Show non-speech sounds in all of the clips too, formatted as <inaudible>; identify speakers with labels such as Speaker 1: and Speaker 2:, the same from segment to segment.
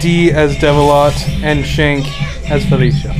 Speaker 1: D as Devilot, and Shank as Felicia.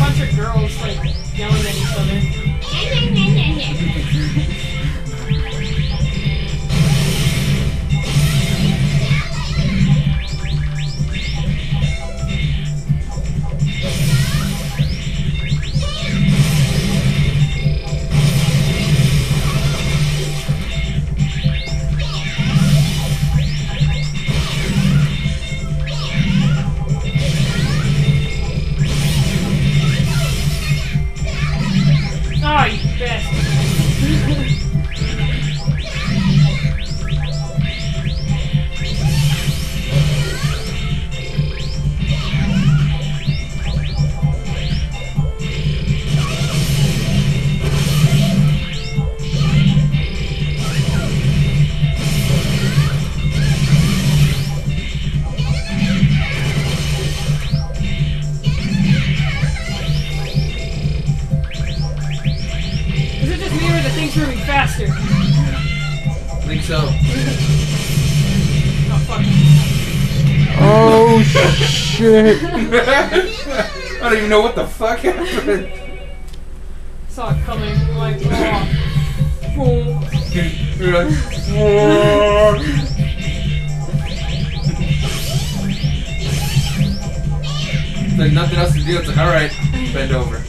Speaker 2: Bunch of girls like yelling at each other. Me or the moving faster?
Speaker 3: I think so.
Speaker 2: Oh, fuck.
Speaker 1: Oh shit! <laughs>
Speaker 3: I don't even know what the fuck happened.
Speaker 2: Saw it coming. I'm like, oh. Boom.
Speaker 3: You're like, "Whoa." There's nothing else to do. It's like, all right, bend over.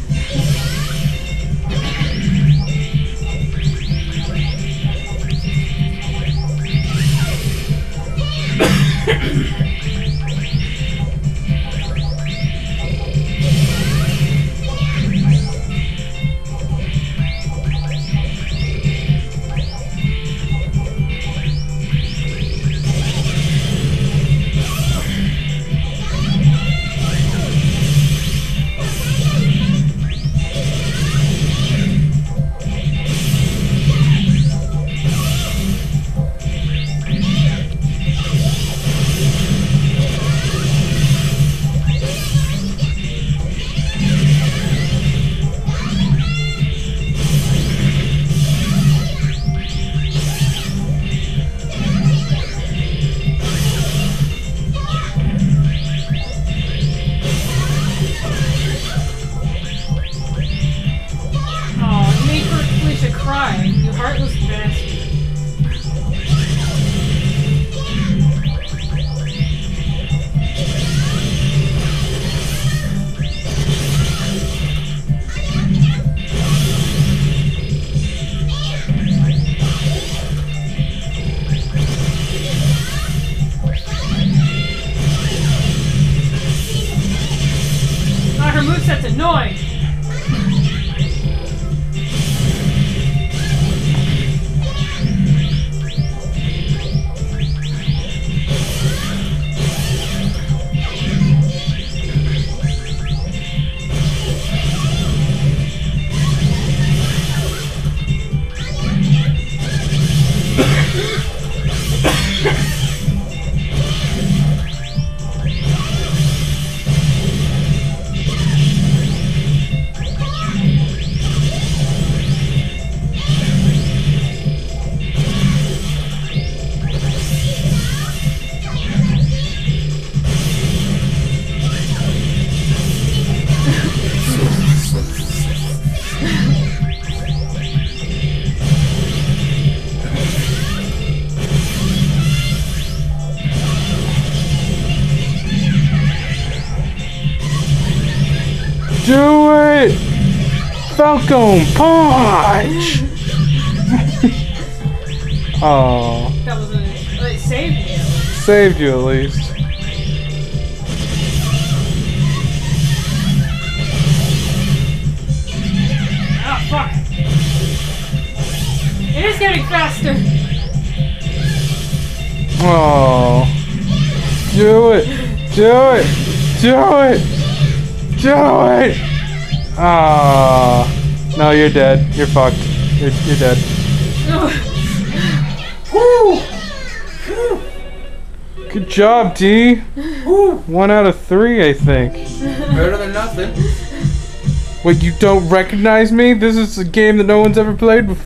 Speaker 1: destroyed! Falcon punch! <laughs> oh,
Speaker 2: That was a. It saved you.
Speaker 1: saved you at least.
Speaker 2: Ah, fuck. It is getting faster.
Speaker 1: Oh, do it! Do it! Do it! Do it! Ah, no, you're dead. You're fucked. You're, you're dead. <laughs>
Speaker 3: Woo!
Speaker 1: Good job, D.
Speaker 3: Woo!
Speaker 1: One out of three, I think.
Speaker 3: Better than nothing.
Speaker 1: Wait, you don't recognize me? This is a game that no one's ever played before.